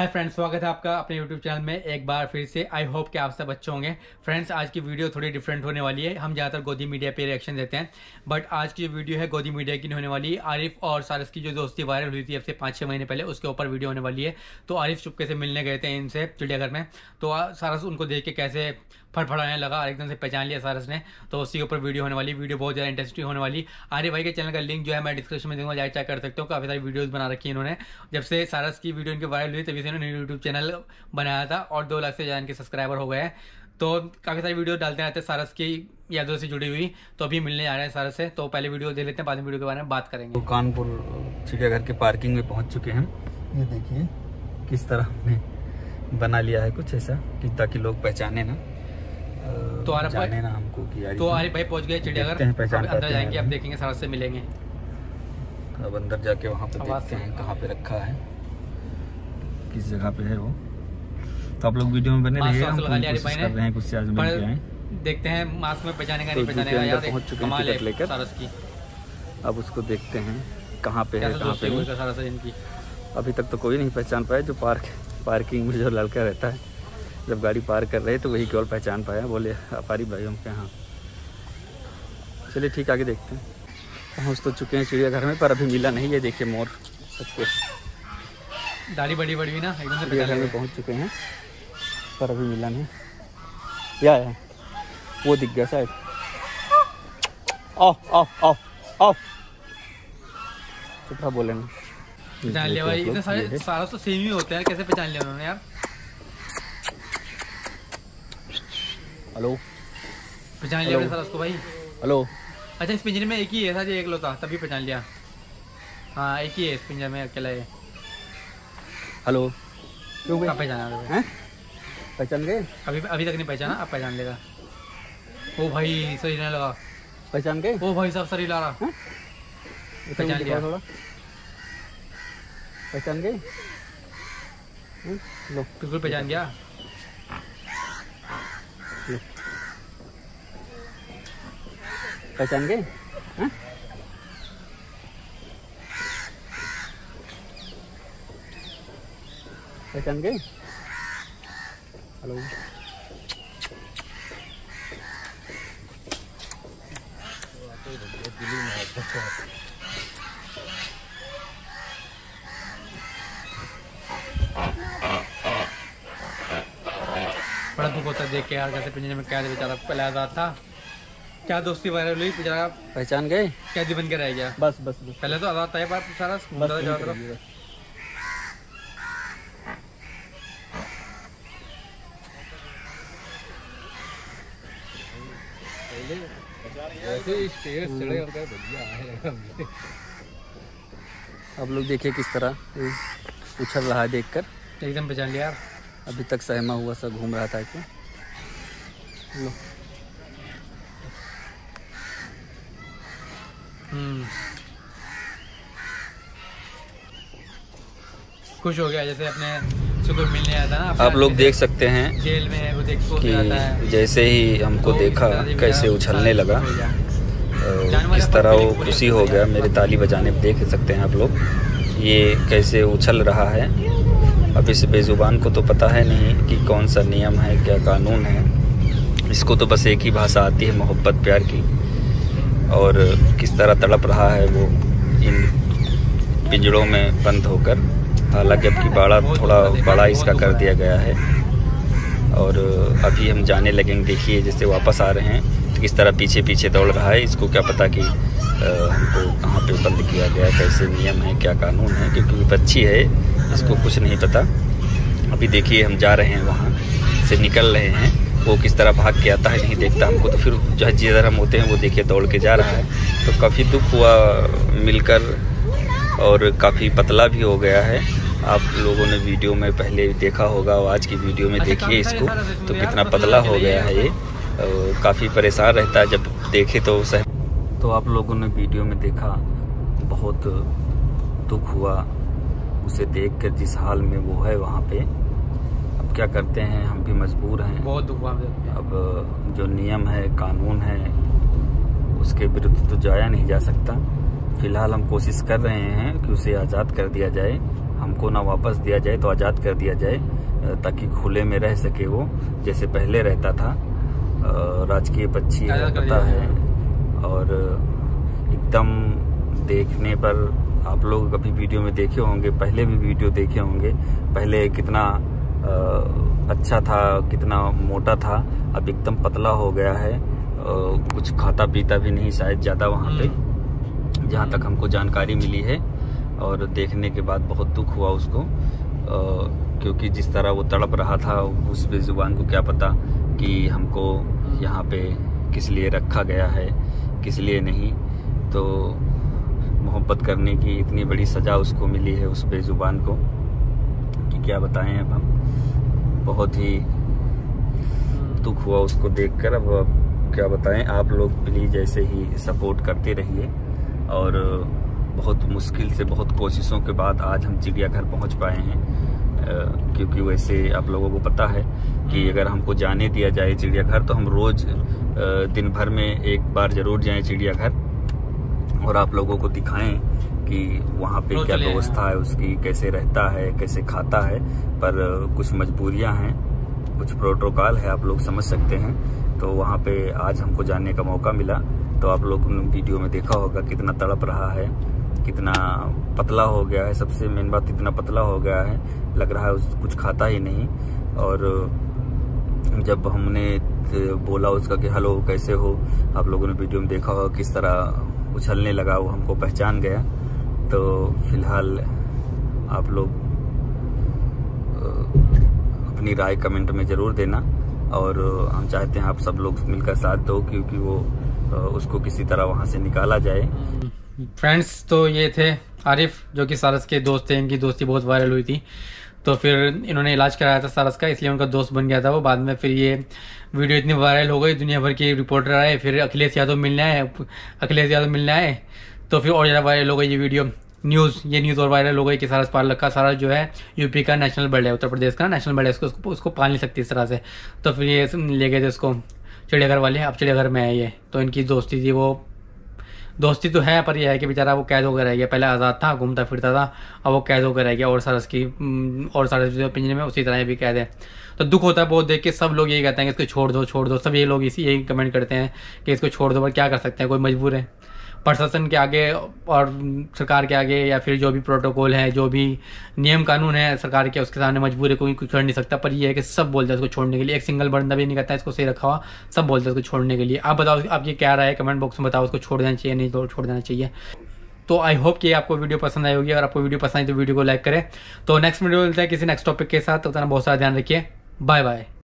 Hi friends, स्वागत है आपका अपने यूट्यूब चैनल में एक बार फिर से। आई होप कि आप सब अच्छे होंगे। फ्रेंड्स, आज की वीडियो थोड़ी डिफरेंट होने वाली है। हम ज़्यादातर गोदी मीडिया पे रिएक्शन देते हैं। बट आज की जो वीडियो है गोदी मीडिया की होने वाली। आरिफ और सारस की जो दोस्ती वायरल हुई थी अब से पाँच छः महीने पहले, उसके ऊपर वीडियो होने वाली है। तो आरिफ चुपके से मिलने गए थे इनसे चिड़ियाघर में। तो सारस उनको देख के कैसे फड़फड़ाने लगा और एकदम से पहचान लिया सारस ने। तो उसी के ऊपर वीडियो होने वाली वीडियो बहुत ज़्यादा इंटरेस्टिंग होने वाली। आर्य भाई के चैनल का लिंक जो है मैं डिस्क्रिप्शन में दूँगा जाए चेक कर सकते हो। काफ़ी सारी वीडियोस बना रखी है इन्होंने। जब से सारस की वीडियो इनके वायरल हुई तभी से इन्होंने यूट्यूब चैनल बनाया था और दो लाख से ज़्यादा इनके सब्सक्राइबर हो गए हैं। तो काफ़ी सारी वीडियो डालते रहते हैं सारस की यादों से जुड़ी हुई। तो अभी मिलने आ रहे हैं सारस से। तो पहले वीडियो दे लेते हैं बाद में वीडियो के बारे में बात करेंगे। कानपुर चिड़ियाघर के पार्किंग में पहुँच चुके हैं ये देखिए। किस तरह हमने बना लिया है कुछ ऐसा कि ताकि लोग पहचाने ना। तो आरिफ भाई हमको तो आरिफ भाई पहुँच गए चिड़ियाघर अंदर जाएँगे। अब देखेंगे सारस से मिलेंगे। अब अंदर जाके वहाँ पे देखते हैं कहाँ पे रखा है। किस जगह पे है वो। तो आप लोग वीडियो में बने रहिए हम हैं कुछ से देखते हैं मास्क में पहचाने का तो नहीं पहचाने का यार पहुँच चुके हैं टिकट लेकर। सारस की। अब उसको देखते हैं कहाँ पे है कहाँ पे इनकी? अभी तक तो कोई नहीं पहचान पाया जो पार्क पार्किंग में जो लड़का रहता है। जब गाड़ी पार कर रहे तो वही केवल पहचान पाया। बोले अपारी भाई हम के हाँ चलिए ठीक आगे देखते हैं। पहुँच तो चुके हैं चिड़ियाघर में पर अभी मिला नहीं है। देखिए मोर सब कुछ। दाढ़ी बड़ी बड़ी हुई ना एकदम चिड़ियाघर में पहुँच चुके हैं पर अभी मिला नहीं। क्या है वो दिख गया शायद। आओ आओ आओ चुप बोले ना। पहचान लिया भाई इतने सारे। सारा तो सेम ही होते हैं कैसे पहचान लिया उन्होंने यार? हेलो पहचान लिया हेलो। अपने सारस को भाई। हेलो अच्छा इस पिंजरे में एक ही है जो एक लोता तभी पहचान लिया। हाँ एक ही है इस पिंजरे में अकेला है। हेलो क्यों कब पहचाना? हैं? पहचान गए? अभी अभी तक नहीं पहचाना अब पहचान लेगा। ओ भाई सही रहने लगा। पहचान गए? ओ भाई सब सही ला रहा पहचान लिया। थोड़ा। पहचान गए? लो। बिल्कुल पहचान गया। पहचान गए? पहचान गए? हेलो? बड़ा दुख होता है देख के यार कैसे पिंजरे में कैद बेचारा आज़ाद था। क्या दोस्ती वायरल हुई? बेचारा पहचान गए? कैदी बन के रह गया बस बस बस। पहले तो आज़ाद था ये बात सारा बस। आप लोग देखिए किस तरह। उछल रहा है देखकर। एकदम पहचान लिया अभी तक सहमा हुआ सा घूम रहा था लो। खुश हो गया जैसे अपने सुकुर मिलने आया था ना आप लोग देख सकते हैं जेल में वो देख को है। जैसे ही हमको देखा कैसे उछलने लगा। किस तरह वो खुशी हो गया मेरे ताली बजाने देख सकते हैं आप लोग ये कैसे उछल रहा है। अब इस बेजुबान को तो पता है नहीं कि कौन सा नियम है क्या कानून है। इसको तो बस एक ही भाषा आती है मोहब्बत प्यार की। और किस तरह तड़प रहा है वो इन पिंजड़ों में बंद होकर। हालाँकि अब की बाड़ा थोड़ा बड़ा इसका कर दिया गया है। और अभी हम जाने लगेंगे, देखिए जैसे वापस आ रहे हैं तो किस तरह पीछे पीछे दौड़ रहा है, इसको क्या पता कि हमको कहाँ पे बंद किया गया कैसे नियम है, क्या कानून है, क्योंकि बच्ची है, इसको कुछ नहीं पता। अभी देखिए हम जा रहे हैं वहाँ से निकल रहे हैं। वो किस तरह भाग के आता है नहीं देखता हमको तो फिर जो जिधर हम होते हैं वो देखिए दौड़ के जा रहा है। तो काफ़ी दुख हुआ मिलकर और काफ़ी पतला भी हो गया है। आप लोगों ने वीडियो में पहले देखा होगा और आज की वीडियो में अच्छा, देखिए इसको। तो कितना पतला पतला हो गया है ये। काफ़ी परेशान रहता है जब देखे तो सह तो आप लोगों ने वीडियो में देखा बहुत दुख हुआ। उसे देख कर जिस हाल में वो है वहाँ पे अब क्या करते हैं हम भी मजबूर हैं। बहुत मुझे। अब जो नियम है कानून है उसके विरुद्ध तो जाया नहीं जा सकता। फ़िलहाल हम कोशिश कर रहे हैं कि उसे आज़ाद कर दिया जाए। हमको ना वापस दिया जाए तो आज़ाद कर दिया जाए ताकि खुले में रह सके वो जैसे पहले रहता था। राजकीय पक्षी पता है। और एकदम देखने पर आप लोग अभी वीडियो में देखे होंगे पहले भी वीडियो देखे होंगे पहले कितना अच्छा था कितना मोटा था अब एकदम पतला हो गया है। कुछ खाता पीता भी नहीं शायद ज़्यादा वहाँ पे। हम्म। जहाँ तक हमको जानकारी मिली है और देखने के बाद बहुत दुख हुआ उसको। क्योंकि जिस तरह वो तड़प रहा था उस बेजुबान को क्या पता कि हमको यहाँ पे किस लिए रखा गया है किस लिए नहीं। तो मोहब्बत करने की इतनी बड़ी सज़ा उसको मिली है उस बेजुबान को। कि क्या बताएँ अब हम। बहुत ही दुख हुआ उसको देखकर। अब क्या बताएँ, आप लोग प्लीज़ ऐसे ही सपोर्ट करते रहिए और बहुत मुश्किल से, बहुत कोशिशों के बाद आज हम चिड़ियाघर पहुँच पाए हैं। क्योंकि वैसे आप लोगों को पता है कि अगर हमको जाने दिया जाए चिड़ियाघर तो हम रोज़ दिन भर में एक बार ज़रूर जाएँ चिड़ियाघर और आप लोगों को दिखाएँ कि वहाँ पे क्या व्यवस्था है उसकी कैसे रहता है कैसे खाता है पर कुछ मजबूरियाँ हैं कुछ प्रोटोकॉल है आप लोग समझ सकते हैं। तो वहाँ पे आज हमको जानने का मौका मिला। तो आप लोग वीडियो में देखा होगा कितना तड़प रहा है कितना पतला हो गया है। सबसे मेन बात इतना पतला हो गया है लग रहा है उस कुछ खाता ही नहीं। और जब हमने बोला उसका कि हेलो कैसे हो? आप लोगों ने वीडियो में देखा होगा किस तरह उछलने लगा वो हमको पहचान गया। तो फ़िलहाल आप लोग अपनी राय कमेंट में ज़रूर देना और हम चाहते हैं आप सब लोग मिलकर साथ दो क्योंकि वो उसको किसी तरह वहाँ से निकाला जाए। फ्रेंड्स तो ये थे आरिफ, जो कि सारस के दोस्त थे। इनकी दोस्ती बहुत वायरल हुई थी। तो फिर इन्होंने इलाज कराया था सारस का, इसलिए उनका दोस्त बन गया था वो। बाद में फिर ये वीडियो इतनी वायरल हो गई, दुनिया भर के रिपोर्टर आए, फिर अखिलेश यादव मिलने आए, अखिलेश यादव मिलने आए। तो फिर और ज़्यादा वायरल हो गई ये वीडियो न्यूज़ ये न्यूज़ और वायरल हो गई कि सारस पाल का सारा जो है यूपी का नेशनल बर्ड है, उत्तर प्रदेश का नेशनल बर्ड है उसको उसको उसको पाल नहीं सकती इस तरह से। तो फिर ये ले गए थे उसको चिड़ियाघर वाले, अब चिड़ियाघर में है ये। तो इनकी दोस्ती थी वो। दोस्ती तो है, पर यह है कि बेचारा वो कैद होकर रह गया। पहले आज़ाद था, घूमता फिरता था, अब वो कैद होकर रह गया और सारस की और सारस जो पिंजरे में उसी तरह भी कैद है। तो दुख होता है बहुत देख के, सब लोग यही कहते हैं कि इसको छोड़ दो छोड़ दो, सब ये लोग इसी, यही कमेंट करते हैं कि इसको छोड़ दो, पर क्या कर सकते हैं? कोई मजबूर है। प्रशासन के आगे और सरकार के आगे या फिर जो भी प्रोटोकॉल है, जो भी नियम कानून है, सरकार के उसके सामने मजबूर है कोई कुछ कर नहीं सकता। पर ये है कि सब बोलते हैं इसको छोड़ने के लिए। एक सिंगल बंदा भी नहीं करता इसको सही रखा हुआ, सब बोलते हैं इसको छोड़ने के लिए। आप बताओ आपकी क्या राय है कमेंट बॉक्स में बताओ उसको छोड़ देना चाहिए, नहीं तो छोड़ देना चाहिए। तो आई होप कि आपको वीडियो पसंद आई होगी। अगर आपको वीडियो पसंद आई तो वीडियो को लाइक करें। तो नेक्स्ट वीडियो मिलता है किसी नेक्स्ट टॉपिक के साथ। तो बहुत सारा ध्यान रखिए। Bye bye